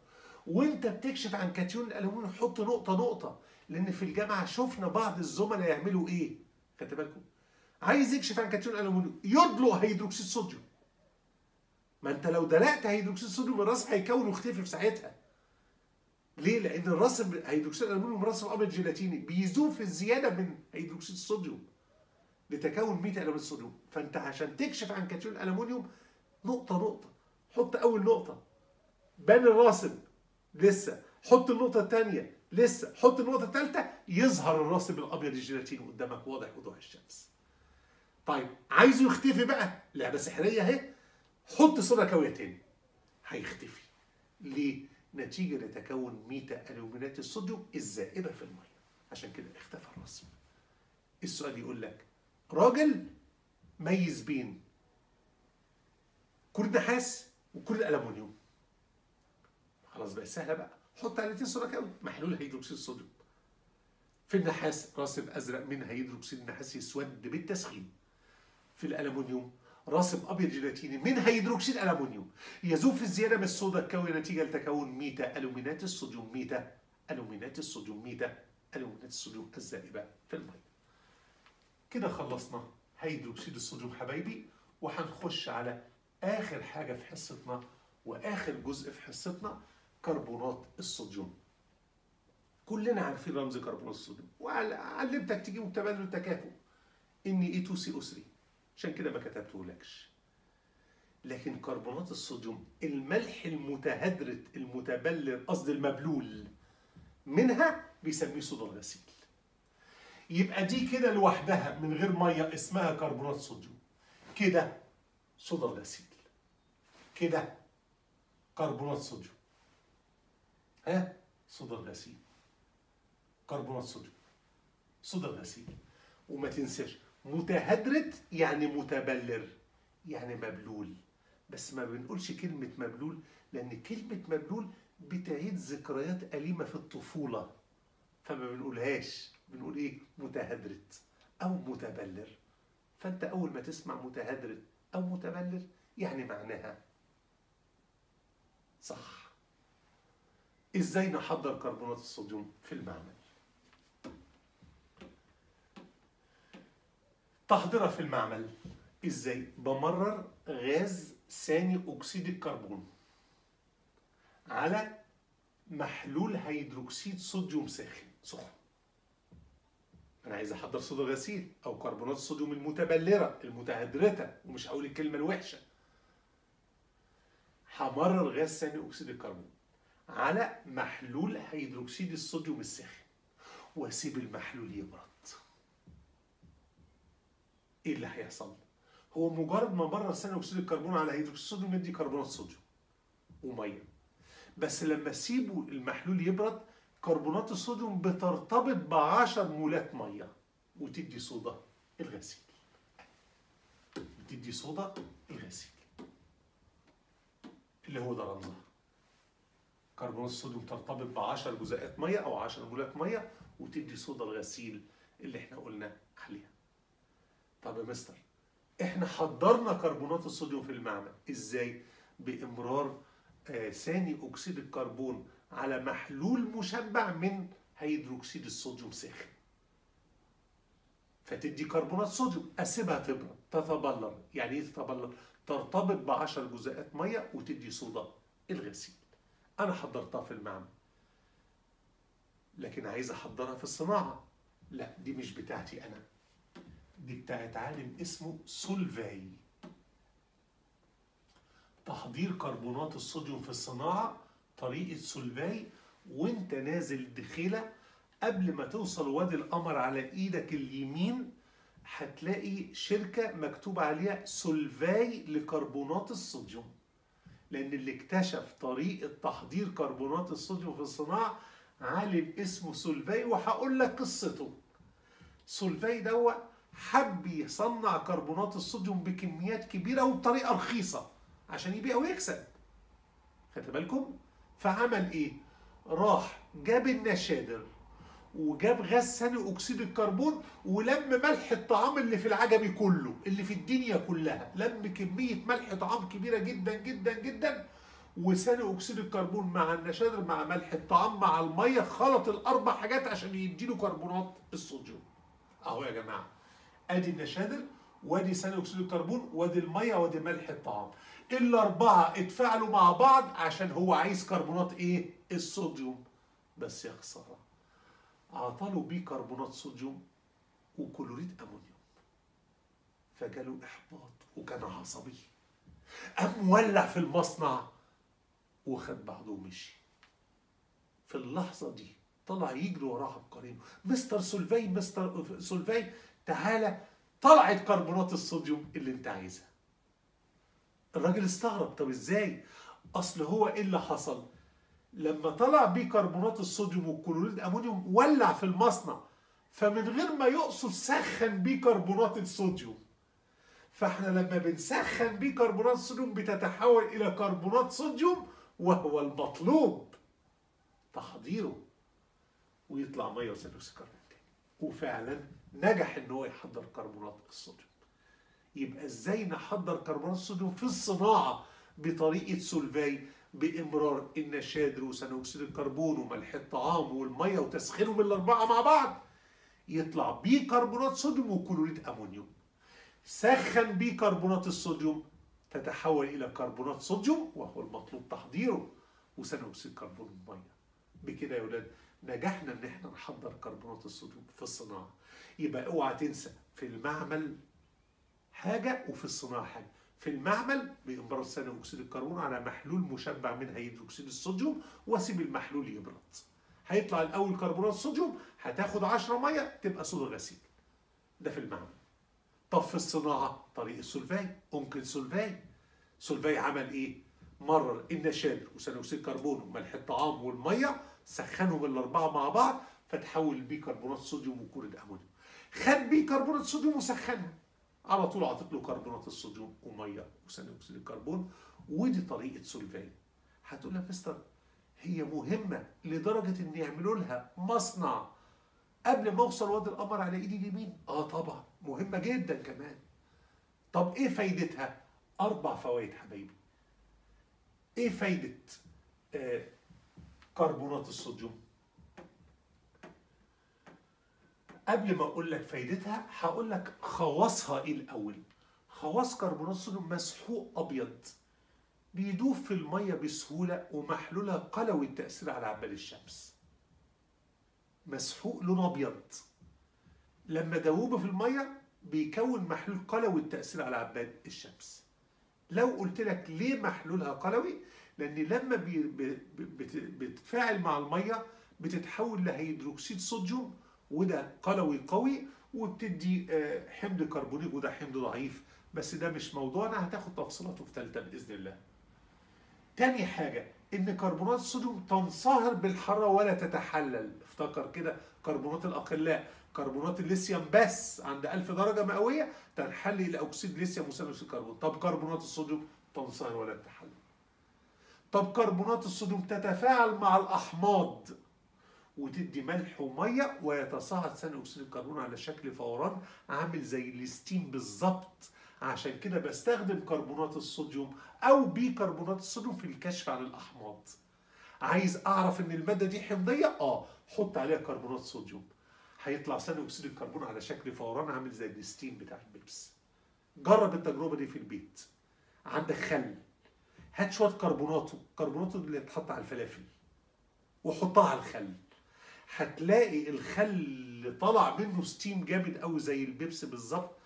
وأنت بتكشف عن كاتيون الألومنيوم حط نقطة نقطة. لأن في الجامعة شفنا بعض الزملاء يعملوا إيه؟ خدت بالكم؟ عايز يكشف عن كاتيون الالومنيوم يدلق هيدروكسيد صوديوم. ما أنت لو دلقت هيدروكسيد صوديوم الراسب هيكون ويختفي في ساعتها. ليه؟ لأن الراسب هيدروكسيد الألمنيوم راسب أبيض جيلاتيني. بيذوب في الزيادة من هيدروكسيد الصوديوم لتكون ميتا ألومينات صوديوم. فأنت عشان تكشف عن كاتيون الألمنيوم نقطة نقطة. حط أول نقطة. بان الراسب لسه. حط النقطة الثانية لسه. حط النقطة الثالثة. يظهر الراسب الأبيض الجيلاتيني قدامك. واضح وضوح الشمس. طيب عايزه يختفي بقى؟ لعبة سحرية اهي. حط صودا كاوية تاني. هيختفي. ليه؟ نتيجة لتكون ميتا ألومينات الصوديوم الذائبة في المية. عشان كده اختفى الرسم. السؤال يقول لك راجل ميز بين كلوريد نحاس وكلوريد ألمونيوم. خلاص بقى سهلة بقى. حط على الاتنين صودا كاوية محلول هيدروكسيد الصوديوم. في النحاس راسب أزرق من هيدروكسيد النحاس يسود بالتسخين. في الألمونيوم. راسب أبيض جيلاتيني. من هيدروكسيد الومنيوم يذوب في الزيادة من الصودا الكاويه نتيجه لتكون ميتا ألومينات الصوديوم. ميتا ألومينات الصوديوم. ميتا ألومينات الصوديوم الذائبة في الميه. كده خلصنا هيدروكسيد الصوديوم حبايبي وهنخش على آخر حاجة في حصتنا وآخر جزء في حصتنا كربونات الصوديوم. كلنا عارفين رمز كربونات الصوديوم وعلمتك تجيب تبادل التكافؤ Na 2 CO 3 عشان كده ما كتبتهولكش. لكن كربونات الصوديوم الملح المتهدرت المتبلر قصدي المتبلور منها بيسميه صودا الغسيل يبقى دي كده لوحدها من غير مية اسمها كربونات صوديوم. كده صودا الغسيل كده كربونات صوديوم. ها؟ صودا الغسيل كربونات صوديوم. صودا الغسيل وما تنساش متهدرت يعني متبلر يعني مبلول. بس ما بنقولش كلمة مبلول لأن كلمة مبلول بتعيد ذكريات أليمة في الطفولة. فما بنقولهاش. بنقول إيه؟ متهدرت أو متبلر. فأنت أول ما تسمع متهدرت أو متبلر يعني معناها صح. إزاي نحضر كربونات الصوديوم في المعمل؟ تحضيرها في المعمل. إزاي؟ بمرر غاز ثاني أكسيد الكربون على محلول هيدروكسيد صوديوم ساخن. سخن. أنا عايز أحضر صودا غسيل أو كربونات الصوديوم المتبلرة المتهدرتة ومش هقول الكلمة الوحشة. همرر غاز ثاني أكسيد الكربون على محلول هيدروكسيد الصوديوم الساخن. وأسيب المحلول يبرد. إيه اللي هيحصل؟ هو مجرد ما مرر ثاني أكسيد الكربون على هيدروكسيد الصوديوم يدي كربونات صوديوم ومية. بس لما اسيبه المحلول يبرد كربونات الصوديوم بترتبط ب 10 مولات مية وتدي صودا الغسيل. بتدي صودا الغسيل. اللي هو ده رمزها كربونات الصوديوم ترتبط ب 10 جزيئات مية أو 10 مولات مية وتدي صودا الغسيل اللي إحنا قلنا عليها. طب يا مستر إحنا حضرنا كربونات الصوديوم في المعمل. إزاي؟ بإمرار آه ثاني أكسيد الكربون على محلول مشبع من هيدروكسيد الصوديوم ساخن. فتدي كربونات صوديوم أسيبها تبرد تتبلر. يعني إيه تتبلر؟ ترتبط ب 10 جزيئات مية وتدي صودا الغسيل. أنا حضرتها في المعمل. لكن عايز أحضرها في الصناعة. لا دي مش بتاعتي أنا. دي بتاعت عالم اسمه سولفاي. تحضير كربونات الصوديوم في الصناعة طريقة سولفاي وانت نازل الدخيلة قبل ما توصل وادي القمر على إيدك اليمين هتلاقي شركة مكتوب عليها سولفاي لكربونات الصوديوم. لأن اللي اكتشف طريقة تحضير كربونات الصوديوم في الصناعة عالم اسمه سولفاي وهقول لك قصته. سولفاي دوت حب يصنع كربونات الصوديوم بكميات كبيرة وبطريقة رخيصة عشان يبيع ويكسب. خدت بالكم؟ فعمل إيه؟ راح جاب النشادر وجاب غاز ثاني أكسيد الكربون ولم ملح الطعام اللي في العجمي كله اللي في الدنيا كلها. لم كمية ملح طعام كبيرة جدا جدا جدا. وثاني أكسيد الكربون مع النشادر مع ملح الطعام مع المية خلط الأربع حاجات عشان يديله كربونات الصوديوم. أهو يا جماعة. أدي النشادر وأدي ثاني أكسيد الكربون وأدي المية وأدي ملح الطعام. الأربعة اتفاعلوا مع بعض عشان هو عايز كربونات إيه؟ الصوديوم. بس يا خسارة. عطاله بيكربونات صوديوم وكلوريد أمونيوم. فجاله إحباط وكان عصبي. قام ولع في المصنع وخد بعضه ومشي. في اللحظة دي طلع يجري وراه عبقريين مستر سولفي مستر سولفي تعالى طلعت كربونات الصوديوم اللي انت عايزها. الراجل استغرب طب إزاي؟ أصل هو إيه اللي حصل؟ لما طلع بيكربونات الصوديوم والكلوريد امونيوم ولع في المصنع فمن غير ما يقصد سخن بيكربونات الصوديوم. فإحنا لما بنسخن بيكربونات الصوديوم بتتحول إلى كربونات صوديوم وهو المطلوب. تحضيره. ويطلع مية وثاني اكسيد تاني. وفعلا نجح إن هو يحضر كربونات الصوديوم. يبقى إزاي نحضر كربونات الصوديوم في الصناعة بطريقة سولفاي بإمرار النشادر وثاني أكسيد الكربون وملح الطعام والمية وتسخينهم الاربعه مع بعض؟ يطلع بيكربونات صوديوم وكلوريد أمونيوم. سخن بيكربونات الصوديوم تتحول إلى كربونات صوديوم وهو المطلوب تحضيره وثاني أكسيد الكربون والمية. بكده يا ولاد نجحنا إن إحنا نحضر كربونات الصوديوم في الصناعة. يبقى اوعى تنسى في المعمل حاجة وفي الصناعة حاجة في المعمل بإمرار ثاني أكسيد الكربون على محلول مشبع من هيدروكسيد الصوديوم واسيب المحلول يبرد. هيطلع الأول كربونات الصوديوم هتاخد 10 مية تبقى صودا غسيل. ده في المعمل. طب في الصناعة طريقة سولفاي ممكن سولفاي. سولفاي عمل إيه؟ مرر النشادر وثاني أكسيد الكربون وملح الطعام والمية سخنهم الأربعة مع بعض فتحول بيكربونات صوديوم وكلوريد أمونيوم. خد بيكربونات صوديوم وسخنهم. على طول عطيت له كربونات الصوديوم ومية وثاني أكسيد الكربون ودي طريقة سولفاي هتقول يا مستر هي مهمة لدرجة إن يعملوا لها مصنع. قبل ما أوصل وادي القمر على إيدي اليمين. آه طبعا مهمة جدا كمان. طب إيه فايدتها؟ أربع فوائد حبايبي. إيه فايدة آه كربونات الصوديوم؟ قبل ما أقول لك فايدتها هقول لك خواصها إيه الأول. خواص كربونات الصوديوم مسحوق أبيض بيدوب في المية بسهولة ومحلولها قلوي التأثير على عباد الشمس. مسحوق لون أبيض. لما دوبه في المية بيكون محلول قلوي التأثير على عباد الشمس. لو قلت لك ليه محلولها قلوي؟ لأن لما بتتفاعل مع المية بتتحول لهيدروكسيد صوديوم وده قلوي قوي وبتدي حمض كربونيك وده حمض ضعيف بس ده مش موضوعنا هتاخد تفصيلاته في ثالثه بإذن الله. تاني حاجة إن كربونات الصوديوم تنصهر بالحرارة ولا تتحلل، افتكر كده كربونات الأقلاء كربونات الليثيوم بس عند 1000 درجة مئوية تنحل إلى اكسيد ليثيوم وثاني الكربون، طب كربونات الصوديوم تنصهر ولا تتحلل. طب كربونات الصوديوم تتفاعل مع الأحماض وتدي ملح ومية ويتصاعد ثاني أكسيد الكربون على شكل فوران عامل زي ال steam بالظبط. عشان كده بستخدم كربونات الصوديوم أو بيكربونات الصوديوم في الكشف عن الأحماض. عايز أعرف إن المادة دي حمضيه آه حط عليها كربونات صوديوم. هيطلع ثاني أكسيد الكربون على شكل فوران عامل زي ال steam بتاع البيبس. جرب التجربة دي في البيت. عندك خل. هات شوية كربوناته كربوناته اللي بتحط على الفلافل وحطها على الخل. هتلاقي الخل طلع منه steam جامد قوي زي البيبس بالظبط.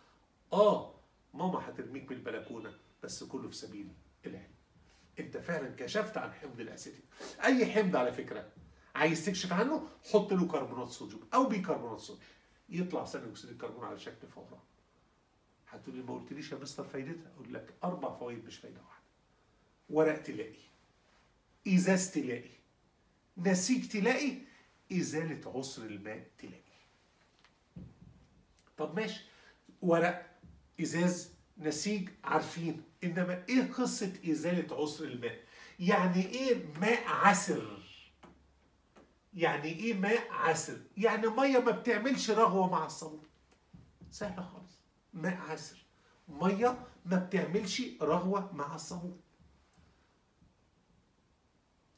آه ماما هترميك من البلكونة بس كله في سبيل العلم. أنت فعلا كشفت عن حمض الاسيتيك أي حمض على فكرة عايز تكشف عنه حط له كربونات صوديوم أو بيكربونات صوديوم. يطلع ثاني أكسيد الكربون على شكل فوران هتقولي ما قلتليش يا مستر فايدتها أقول لك أربع فوائد مش فايدة واحدة. ورق تلاقي إزاز تلاقي نسيج تلاقي إزالة عسر الماء تلاقي. طب ماشي ورق إزاز نسيج عارفين. إنما إيه قصة إزالة عسر الماء؟ يعني إيه ماء عسر؟ يعني إيه ماء عسر؟ يعني مية ما بتعملش رغوة مع الصابون سهلة خالص. ماء عسر. مية ما بتعملش رغوة مع الصابون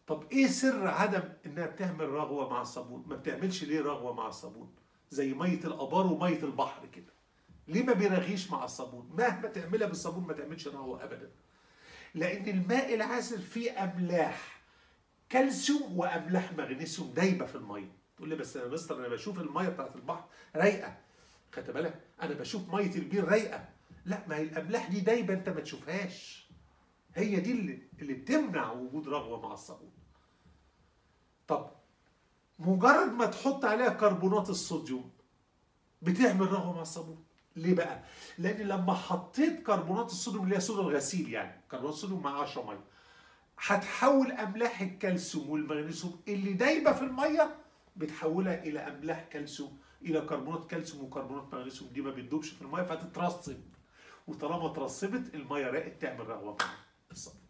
طب إيه سر عدم إنها بتعمل رغوة مع الصابون؟ ما بتعملش ليه رغوة مع الصابون؟ زي مية الآبار ومية البحر كده. ليه ما بيرغيش مع الصابون؟ مهما تعملها بالصابون ما تعملش رغوة ابدا. لأن الماء العسر فيه أملاح كالسيوم وأملاح مغنيسيوم دايبة في المية. تقول لي بس يا مستر أنا بشوف المية بتاعت البحر رايقة. خدت بالك؟ أنا بشوف مية البير رايقة. لا ما هي الأملاح دي دايبة أنت ما تشوفهاش. هي دي اللي اللي بتمنع وجود رغوة مع الصابون. طب مجرد ما تحط عليها كربونات الصوديوم بتعمل رغوة مع الصابون. ليه بقى؟ لأن لما حطيت كربونات الصوديوم اللي هي صودا الغسيل يعني كربونات الصوديوم مع 10 مية هتحول أملاح الكالسيوم والمغنيسيوم اللي دايبة في المية بتحولها إلى أملاح كالسيوم إلى كربونات كالسيوم وكربونات مغنيسيوم. دي ما بتدوبش في المية فتترسب وطالما اترسبت المية راقت تعمل رغوة مع الصابون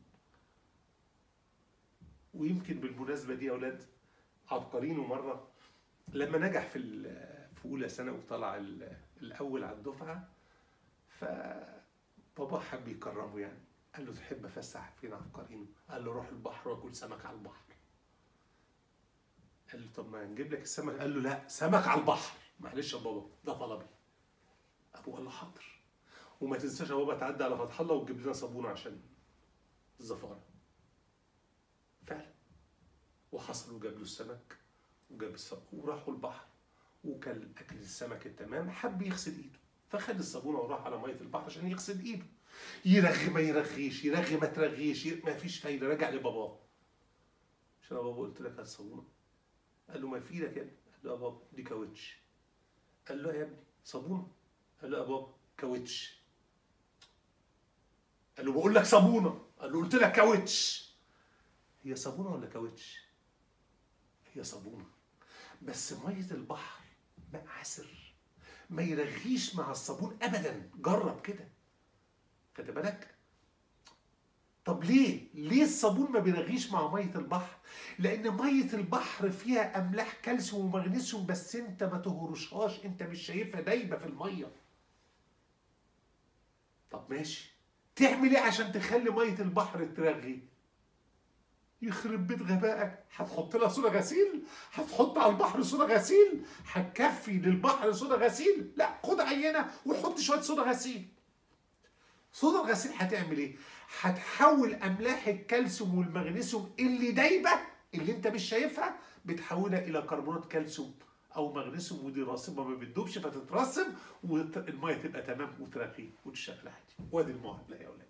ويمكن بالمناسبة دي يا أولاد عبقرينه مرة. لما نجح في في أولى ثانوي وطلع الأول على الدفعة فبابا حب يكرمه يعني. قال له تحب أفسح فين عبقرينه؟ قال له روح البحر وأكل سمك على البحر. قال له طب ما نجيب لك السمك؟ قال له لا سمك على البحر. معلش يا بابا ده طلبي. أبوه قال له حاضر. وما تنساش يا بابا تعدي على فتح الله وتجيب لنا صابونه عشان الزفارة. فعلا. وحصل وجاب له السمك وجاب الصابونه وراحوا البحر وكل أكل السمك التمام حب يغسل إيده. فخد الصابونة وراح على مية البحر عشان يغسل إيده. يرغي ما يرغيش يرغي ما ترغيش ما فيش فايدة. رجع لباباه عشان بابا؟ قلت لك هات صابونه قال له ما في إيدك يعني قال له يا بابا دي كاوتش. قال له يا ابني صابونة. قال له يا بابا كاوتش. قال له بقول لك صابونة. قال له قلت لك كاوتش. هي صابونة ولا كاوتش? هي صابونة. بس مية البحر ماء عسر ما يرغيش مع الصابون ابدا. جرب كده. خد بالك؟ طب ليه؟ ليه الصابون ما بيرغيش مع مية البحر؟ لأن مية البحر فيها أملاح كالسيوم ومغنيسيوم بس أنت ما تهرشهاش أنت مش شايفها دايبة في المية. طب ماشي. تعمل إيه عشان تخلي مية البحر ترغي؟ يخرب بيت غبائك. هتحط لها صودا غسيل؟ هتحط على البحر صودا غسيل؟ هتكفي للبحر صودا غسيل؟ لا خد عينة وحط شوية صودا غسيل. صودا الغسيل هتعمل إيه؟ هتحول أملاح الكالسيوم والمغنيسيوم اللي دايبة اللي انت مش شايفها بتحولها إلى كربونات كالسيوم. أو مغنيسيوم ودي راسبه ما بتدوبش فتترسب والمية تبقى تمام وترغي وتشتغل عادي. وأدي المعادله يا أولاد.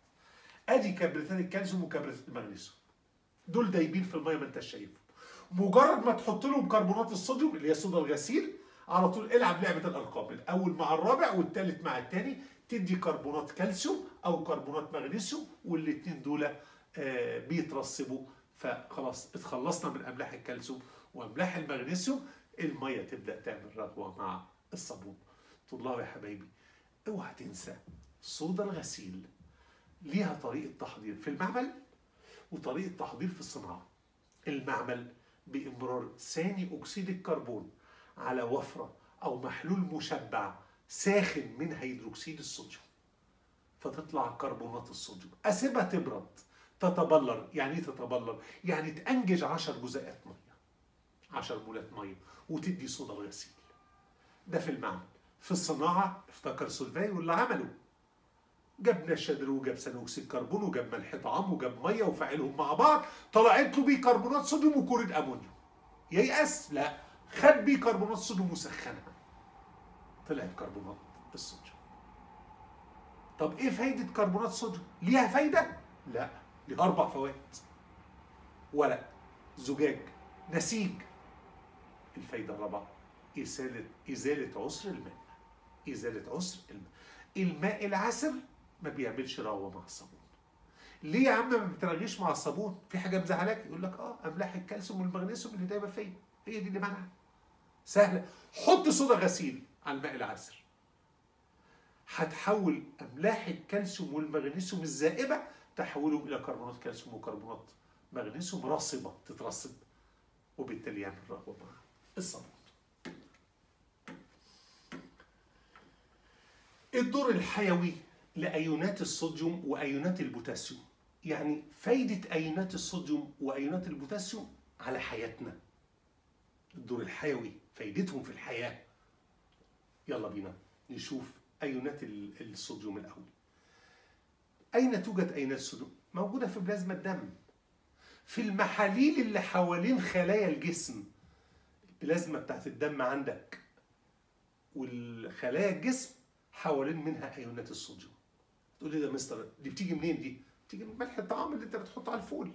أدي كبريتات الكالسيوم وكبريتات المغنيسيوم دول دايبين في المية ما انتش شايفهم. مجرد ما تحط لهم كربونات الصوديوم اللي هي صودا الغسيل على طول العب لعبة الأرقام. الأول مع الرابع والثالث مع الثاني تدي كربونات كالسيوم أو كربونات مغنيسيوم والاثنين دول آه بيترسبوا. فخلاص اتخلصنا من أملاح الكالسيوم وأملاح المغنيسيوم المية تبدأ تعمل رغوه مع الصابون. طلابي حبايبي اوعى تنسى صودا الغسيل ليها طريقة تحضير في المعمل وطريقة تحضير في الصناعة. المعمل بإمرار ثاني أكسيد الكربون على وفرة أو محلول مشبع ساخن من هيدروكسيد الصوديوم. فتطلع كربونات الصوديوم. أسيبها تبرد تتبلر. يعني إيه تتبلر؟ يعني تندمج 10 جزيئات مية. 10 مولات ميه وتدي صودا الغسيل ده في المعمل في الصناعة افتكر سولفاي واللي عمله جاب نشادر وجاب ثاني اكسيد كربون وجاب ملح طعام وجاب مية وفعلهم مع بعض. طلعت له بيكربونات صوديوم وكلوريد أمونيوم. ييأس؟ لا. خد بيكربونات صوديوم وسخنها. طلعت كربونات الصوديوم. طب إيه فايدة كربونات الصوديوم؟ ليها فايدة؟ لا. ليها أربع فوائد. ورق زجاج. نسيج. الفايدة الرابعة إزالة إزالة عسر الماء. إزالة عسر الماء. الماء العسر ما بيعملش رغوة مع الصابون. ليه يا عم ما بترغيش مع الصابون؟ في حاجة مزعلاك؟ يقول لك آه أملاح الكالسيوم والمغنيسيوم اللي دايما فيا هي دي اللي منعها. سهلة. حط صودا غسيل على الماء العسر هتحول أملاح الكالسيوم والمغنيسيوم الذائبة تحولهم إلى كربونات كالسيوم وكربونات مغنيسيوم راسبة تترسب وبالتالي يعمل رغوه مع الصابون الدور الحيوي لأيونات الصوديوم وأيونات البوتاسيوم. يعني فايدة أيونات الصوديوم وأيونات البوتاسيوم على حياتنا. الدور الحيوي فايدتهم في الحياة. يلا بينا نشوف أيونات الصوديوم الأول. أين توجد أيونات الصوديوم؟ موجودة في بلازما الدم. في المحاليل اللي حوالين خلايا الجسم. البلازما بتاعت الدم عندك والخلايا الجسم حوالين منها ايونات الصوديوم. تقول لي ده مستر دي بتيجي منين دي؟ بتيجي من ملح الطعام اللي انت بتحطه على الفول.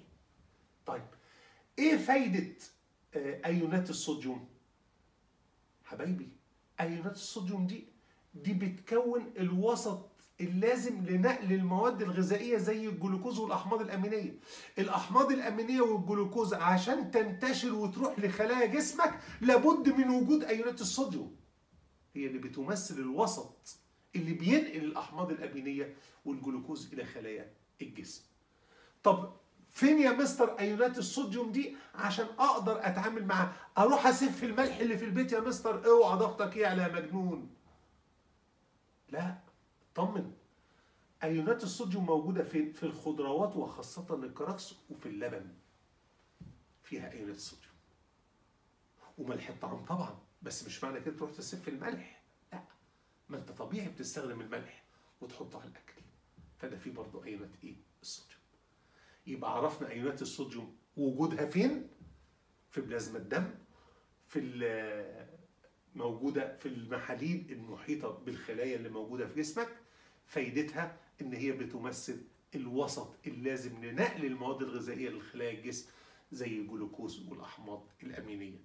طيب إيه فايدة ايونات الصوديوم؟ حبايبي ايونات الصوديوم دي دي بتكون الوسط اللازم لنقل المواد الغذائية زي الجلوكوز والأحماض الأمينية. الأحماض الأمينية والجلوكوز عشان تنتشر وتروح لخلايا جسمك لابد من وجود أيونات الصوديوم. هي اللي بتمثل الوسط اللي بينقل الأحماض الأمينية والجلوكوز إلى خلايا الجسم. طب فين يا مستر أيونات الصوديوم دي؟ عشان أقدر أتعامل معاها أروح أسف الملح اللي في البيت يا مستر؟ اوعى ضغطك يعلى يا مجنون. لا. طمن أيونات الصوديوم موجودة فين؟ في الخضروات وخاصة الكرفس وفي اللبن. فيها أيونات الصوديوم. وملح الطعام طبعا بس مش معنى كده تروح تسف الملح. لا ما أنت طبيعي بتستخدم الملح وتحطه على الأكل. فده فيه برضه أيونات إيه؟ الصوديوم. يبقى عرفنا أيونات الصوديوم وجودها فين؟ في بلازما الدم في موجودة في المحاليل المحيطة بالخلايا اللي موجودة في جسمك فايدتها إن هي بتمثل الوسط اللازم لنقل المواد الغذائية لخلايا الجسم زي الجلوكوز والأحماض الأمينية.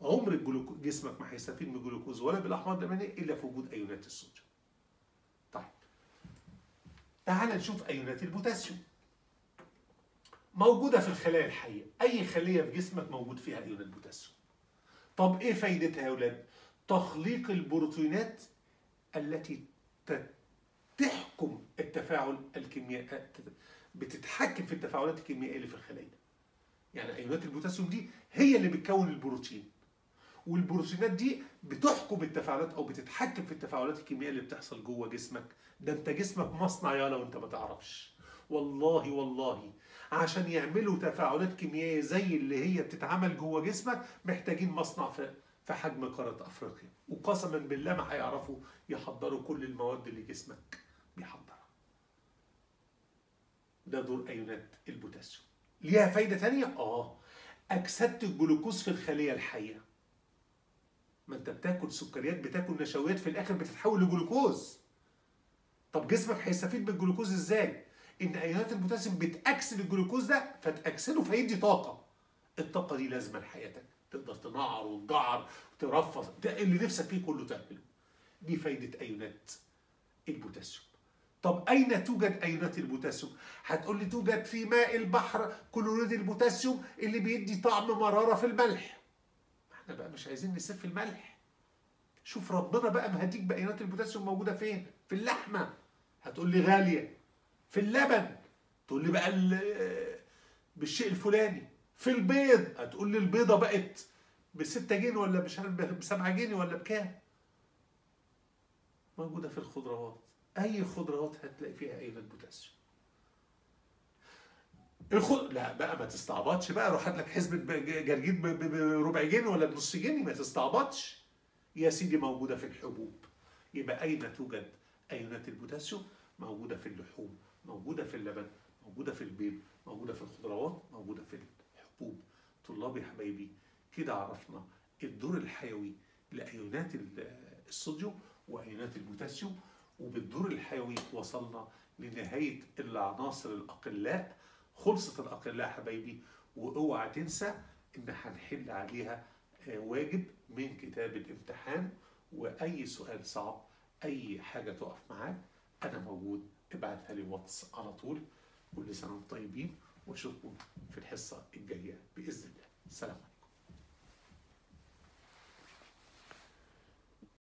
عمر جسمك ما هيستفيد من الجلوكوز ولا بالأحماض الأمينية إلا في وجود أيونات الصوديوم. طيب. تعال نشوف أيونات البوتاسيوم. موجودة في الخلايا الحية. أي خلية في جسمك موجود فيها أيونات بوتاسيوم طب إيه فايدتها يا أولاد؟ تخليق البروتينات التي تحكم التفاعل الكيميائي بتتحكم في التفاعلات الكيميائية اللي في الخلايا. يعني أيونات البوتاسيوم دي هي اللي بتكون البروتين. والبروتينات دي بتحكم التفاعلات أو بتتحكم في التفاعلات الكيميائية اللي بتحصل جوه جسمك. ده أنت جسمك مصنع يالا وأنت ما تعرفش. والله والله. عشان يعملوا تفاعلات كيميائية زي اللي هي بتتعمل جوه جسمك محتاجين مصنع في في حجم قارة أفريقيا. وقسما بالله ما هيعرفوا يحضروا كل المواد اللي جسمك بيحضرها. ده دور أيونات البوتاسيوم. ليها فايدة ثانية آه. أكسدة الجلوكوز في الخلية الحية. ما أنت بتاكل سكريات بتاكل نشويات في الآخر بتتحول لجلوكوز. طب جسمك هيستفيد بالجلوكوز إزاي؟ إن ايونات البوتاسيوم بتأكسد الجلوكوز ده فتأكسده فيدي طاقة. الطاقة دي لازمة لحياتك. تقدر تنعر وتجعر وترفص. اللي نفسك فيه كله تعمله. دي فايدة أيونات البوتاسيوم طب أين توجد أيونات البوتاسيوم هتقول لي توجد في ماء البحر كلوريد البوتاسيوم اللي بيدي طعم مرارة في الملح. إحنا بقى مش عايزين نسف الملح. شوف ربنا بقى مهديك بأيونات البوتاسيوم موجودة فين؟ في اللحمة. هتقول لي غالية. في اللبن. تقول لي بقى بالشيء الفلاني. في البيض. هتقول لي البيضة بقت ب 6 جنيه ولا مش عارف ب 7 جنيه ولا بكام؟ موجودة في الخضروات. أي خضروات هتلاقي فيها ايونات بوتاسيوم. الخض... لا بقى ما تستعبطش بقى. روح هات لك حزمه جرجير بربع جنيه ولا بنص جنيه. ما تستعبطش. يا سيدي موجودة في الحبوب. يبقى أين توجد أيونات البوتاسيوم؟ موجودة في اللحوم. موجودة في اللبن موجودة في البيض موجودة في الخضروات موجودة في الحبوب. طلابي حبايبي كده عرفنا الدور الحيوي لأيونات الصوديوم وأيونات البوتاسيوم وبالدور الحيوي وصلنا لنهاية العناصر الأقلاء خلصت الأقلاء حبايبي وأوعى تنسى إن هنحل عليها واجب من كتاب الامتحان. وأي سؤال صعب أي حاجة تقف معاك أنا موجود. ابعتها لي واتس على طول كل سنه وأنتم طيبين وأشوفكم في الحصة الجاية بإذن الله. سلام.